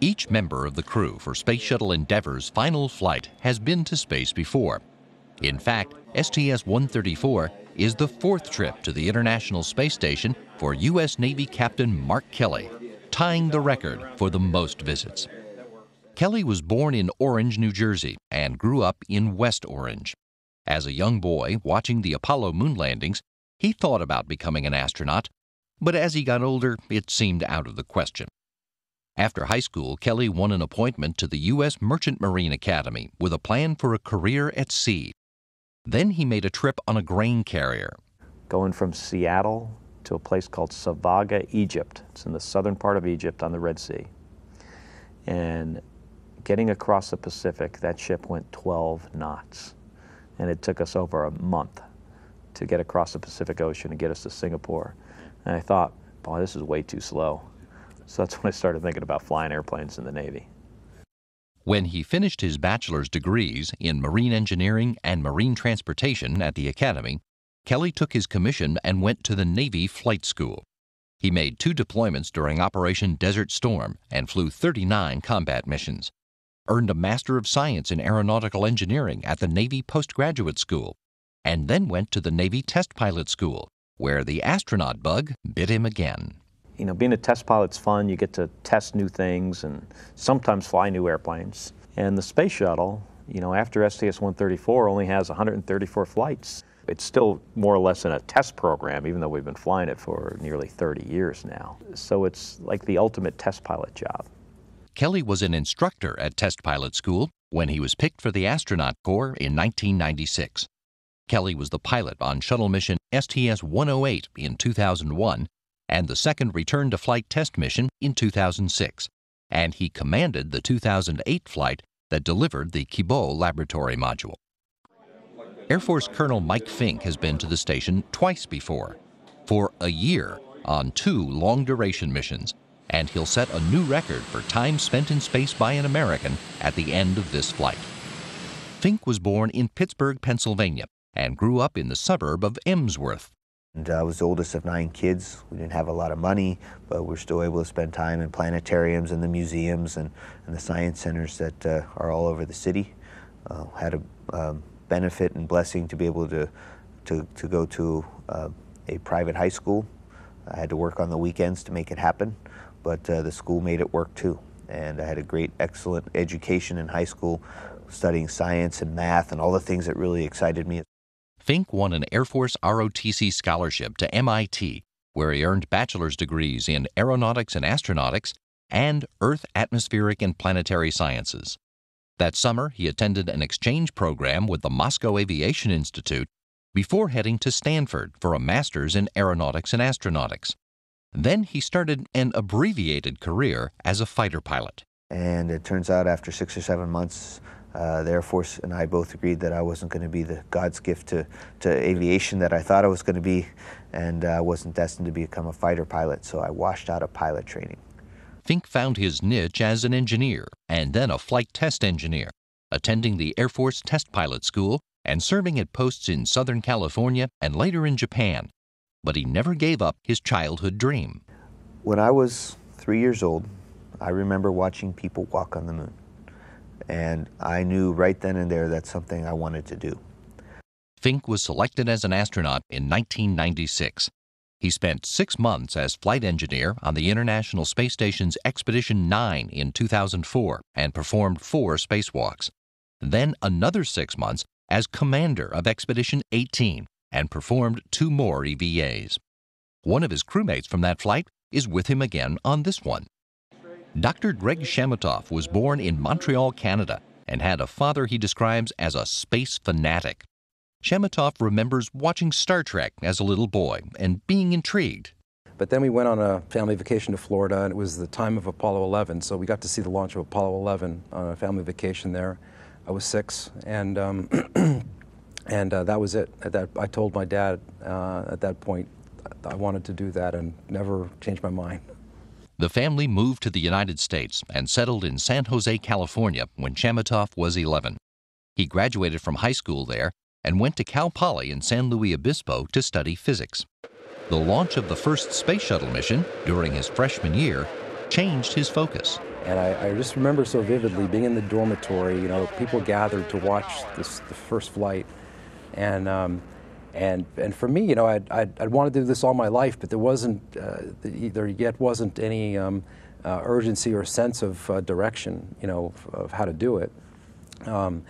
Each member of the crew for Space Shuttle Endeavour's final flight has been to space before. In fact, STS 134 is the fourth trip to the International Space Station for U.S. Navy Captain Mark Kelly, tying the record for the most visits. Kelly was born in Orange, New Jersey, and grew up in West Orange. As a young boy watching the Apollo moon landings, he thought about becoming an astronaut, but as he got older, it seemed out of the question. After high school, Kelly won an appointment to the U.S. Merchant Marine Academy with a plan for a career at sea. Then he made a trip on a grain carrier. Going from Seattle to a place called Safaga, Egypt. It's in the southern part of Egypt on the Red Sea. And getting across the Pacific, that ship went 12 knots. And it took us over a month to get across the Pacific Ocean and get us to Singapore. And I thought, boy, this is way too slow. So that's when I started thinking about flying airplanes in the Navy. When he finished his bachelor's degrees in marine engineering and marine transportation at the Academy, Kelly took his commission and went to the Navy Flight School. He made two deployments during Operation Desert Storm and flew 39 combat missions. Earned a Master of Science in Aeronautical Engineering at the Navy Postgraduate School, and then went to the Navy Test Pilot School, where the astronaut bug bit him again you know, being a test pilot's fun. You get to test new things and sometimes fly new airplanes. And the space shuttle, you know, after STS-134 only has 134 flights. It's still more or less in a test program, even though we've been flying it for nearly 30 years now. So it's like the ultimate test pilot job. Kelly was an instructor at Test Pilot School when he was picked for the Astronaut Corps in 1996. Kelly was the pilot on shuttle mission STS 108 in 2001 and the second return to flight test mission in 2006, and he commanded the 2008 flight that delivered the Kibo laboratory module. Air Force Colonel Mike Fincke has been to the station twice before, for a year on two long duration missions, and he'll set a new record for time spent in space by an American at the end of this flight. Fincke was born in Pittsburgh, Pennsylvania, and grew up in the suburb of Emsworth, and I was the oldest of nine kids. We didn't have a lot of money, but we're still able to spend time in planetariums and the museums and, and the science centers that uh, are all over the city. Uh, had a um, benefit and blessing to be able to, to, to go to uh, a private high school. I had to work on the weekends to make it happen, but uh, the school made it work too. And I had a great, excellent education in high school, studying science and math and all the things that really excited me. Fincke won an Air Force ROTC scholarship to MIT, where he earned bachelor's degrees in aeronautics and astronautics and Earth, atmospheric, and planetary sciences. That summer, he attended an exchange program with the Moscow Aviation Institute before heading to Stanford for a master's in aeronautics and astronautics. Then he started an abbreviated career as a fighter pilot. And it turns out after six or seven months, uh, the Air Force and I both agreed that I wasn't going to be the God's gift to, to aviation that I thought I was going to be, and I uh, wasn't destined to become a fighter pilot, so I washed out of pilot training. Fincke found his niche as an engineer and then a flight test engineer, attending the Air Force Test Pilot School and serving at posts in Southern California and later in Japan. But he never gave up his childhood dream. When I was three years old, I remember watching people walk on the moon. And I knew right then and there that's something I wanted to do. Fincke was selected as an astronaut in 1996. He spent six months as flight engineer on the International Space Station's Expedition 9 in 2004 and performed four spacewalks. Then another six months as commander of Expedition 18 and performed two more EVAs. One of his crewmates from that flight is with him again on this one. Dr. Greg Chamitoff was born in Montreal, Canada, and had a father he describes as a space fanatic. Chamitoff remembers watching Star Trek as a little boy and being intrigued. But then we went on a family vacation to Florida, and it was the time of Apollo 11, so we got to see the launch of Apollo 11 on a family vacation there. I was six, and um, and uh, that was it. At that, I told my dad uh, at that point I wanted to do that, and never changed my mind. The family moved to the United States and settled in San Jose, California when Chamitoff was 11. He graduated from high school there and went to Cal Poly in San Luis Obispo to study physics. The launch of the first space shuttle mission during his freshman year changed his focus. And I, I, just remember so vividly being in the dormitory, you know, people gathered to watch this, the first flight. And, um, and, and for me, you know, I'd, I'd, I'd wanted to do this all my life, but there wasn't, uh, there yet wasn't any um, uh, urgency or sense of uh, direction, you know, of, of, how to do it. Um,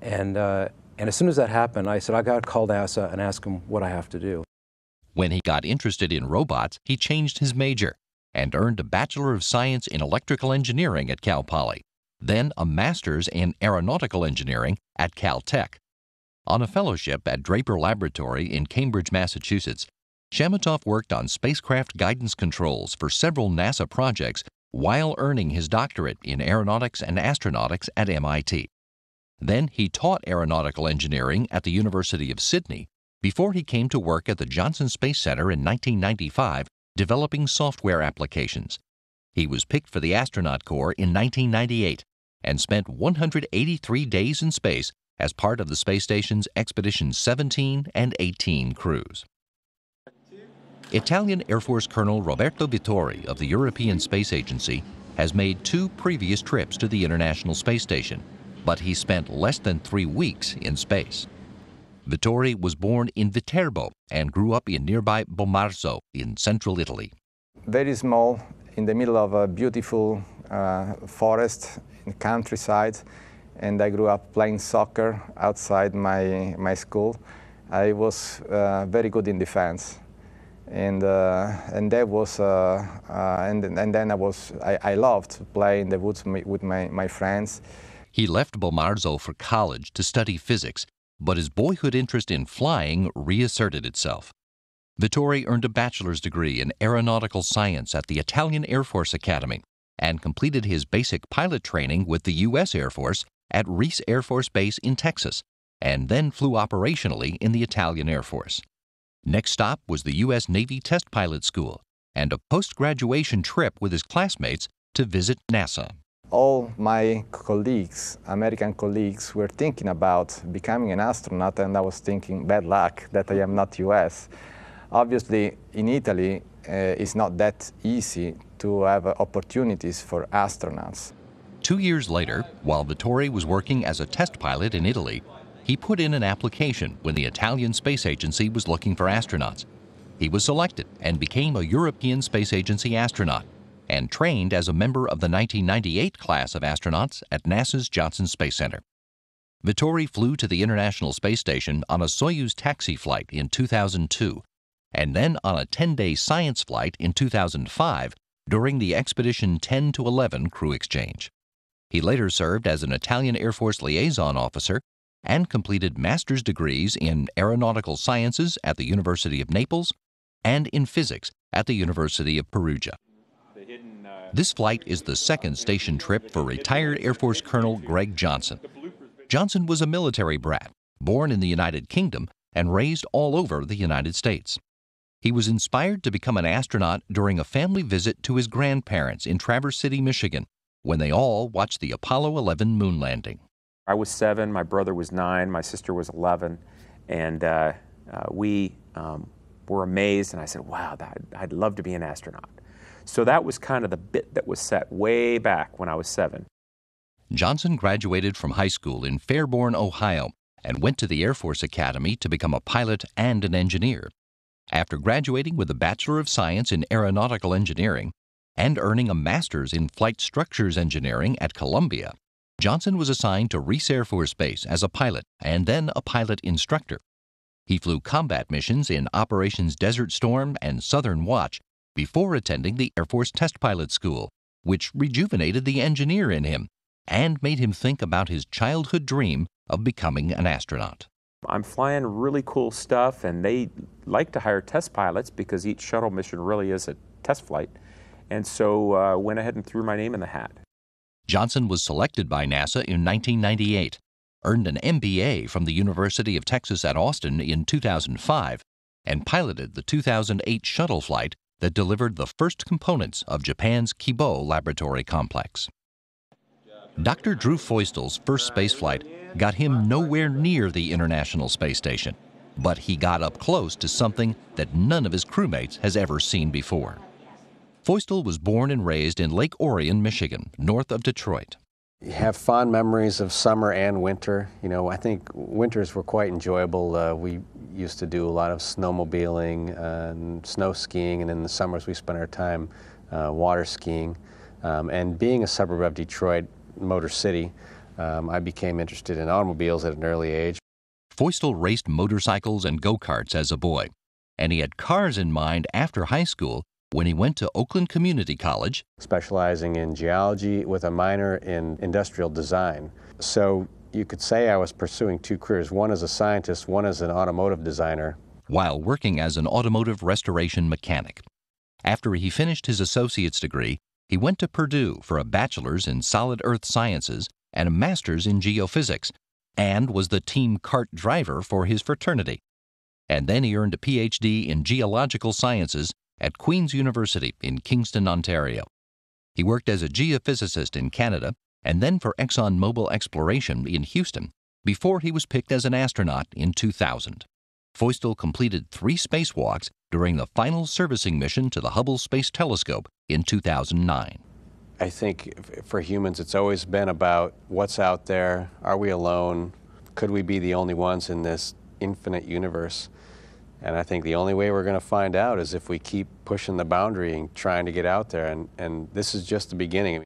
and, uh, and as soon as that happened, I said, I got to call NASA and ask them what I have to do. When he got interested in robots, he changed his major and earned a Bachelor of Science in Electrical Engineering at Cal Poly, then a Master's in Aeronautical Engineering at Caltech. On a fellowship at Draper Laboratory in Cambridge, Massachusetts, Chamitoff worked on spacecraft guidance controls for several NASA projects while earning his doctorate in aeronautics and astronautics at MIT. Then he taught aeronautical engineering at the University of Sydney before he came to work at the Johnson Space Center in 1995 developing software applications. He was picked for the astronaut corps in 1998 and spent 183 days in space as part of the space station's Expedition 17 and 18 crews. Italian Air Force Colonel Roberto Vittori of the European Space Agency has made two previous trips to the International Space Station, but he spent less than three weeks in space. Vittori was born in Viterbo and grew up in nearby Bomarzo in central Italy. Very small, in the middle of a beautiful uh, forest in the countryside, and I grew up playing soccer outside my, my school. I was uh, very good in defense. And, uh, and that was, uh, uh, and, and then I was, I, I loved to play in the woods with my, my friends. He left Bomarzo for college to study physics but his boyhood interest in flying reasserted itself. Vittori earned a bachelor's degree in aeronautical science at the Italian Air Force Academy and completed his basic pilot training with the U.S. Air Force at Reese Air Force Base in Texas, and then flew operationally in the Italian Air Force. Next stop was the U.S. Navy Test Pilot School and a post graduation trip with his classmates to visit NASA all my colleagues, American colleagues, were thinking about becoming an astronaut, and I was thinking, bad luck that I am not US. Obviously, in Italy, uh, it's not that easy to have opportunities for astronauts. Two years later, while Vittori was working as a test pilot in Italy, he put in an application when the Italian Space Agency was looking for astronauts. He was selected and became a European Space Agency astronaut and trained as a member of the 1998 class of astronauts at NASA's Johnson Space Center. Vittori flew to the International Space Station on a Soyuz taxi flight in 2002, and then on a 10 day science flight in 2005 during the Expedition 10 to 11 crew exchange. He later served as an Italian Air Force liaison officer and completed master's degrees in aeronautical sciences at the University of Naples and in physics at the University of Perugia. This flight is the second station trip for retired Air Force Colonel Greg Johnson. Johnson was a military brat, born in the United Kingdom and raised all over the United States. He was inspired to become an astronaut during a family visit to his grandparents in Traverse City, Michigan, when they all watched the Apollo 11 moon landing. I was seven, my brother was nine, my sister was 11, and uh, uh, we um, were amazed. And I said, Wow, that, I'd love to be an astronaut. So that was kind of the bit that was set way back when I was seven. Johnson graduated from high school in Fairborn, Ohio, and went to the Air Force Academy to become a pilot and an engineer. After graduating with a Bachelor of Science in Aeronautical Engineering and earning a Master's in Flight Structures Engineering at Columbia, Johnson was assigned to Reese Air Force Base as a pilot and then a pilot instructor. He flew combat missions in Operations Desert Storm and Southern Watch before attending the Air Force Test Pilot School, which rejuvenated the engineer in him and made him think about his childhood dream of becoming an astronaut. I'm flying really cool stuff, and they like to hire test pilots because each shuttle mission really is a test flight. And so uh, went ahead and threw my name in the hat. Johnson was selected by NASA in 1998, earned an MBA from the University of Texas at Austin in 2005, and piloted the 2008 shuttle flight that delivered the first components of Japan's Kibo laboratory complex. Dr. Drew Feustel's first spaceflight got him nowhere near the International Space Station, but he got up close to something that none of his crewmates has ever seen before. Feustel was born and raised in Lake Orion, Michigan, north of Detroit. You have fond memories of summer and winter. You know, I think winters were quite enjoyable. Uh, we used to do a lot of snowmobiling and snow skiing, and in the summers we spent our time uh, water skiing. Um, and being a suburb of Detroit, Motor City, um, I became interested in automobiles at an early age. Feustel raced motorcycles and go karts as a boy, and he had cars in mind after high school when he went to Oakland Community College, specializing in geology with a minor in industrial design. So you could say I was pursuing two careers one as a scientist, one as an automotive designer. While working as an automotive restoration mechanic. After he finished his associate's degree, he went to Purdue for a bachelor's in solid earth sciences and a master's in geophysics, and was the team cart driver for his fraternity. And then he earned a PhD in geological sciences at Queen's University in Kingston, Ontario. He worked as a geophysicist in Canada and then for ExxonMobil Exploration in Houston before he was picked as an astronaut in 2000. Feustel completed three spacewalks during the final servicing mission to the Hubble Space Telescope in 2009. I think for humans, it's always been about what's out there. Are we alone? Could we be the only ones in this infinite universe? And I think the only way we're going to find out is if we keep pushing the boundary and trying to get out there. And, and this is just the beginning.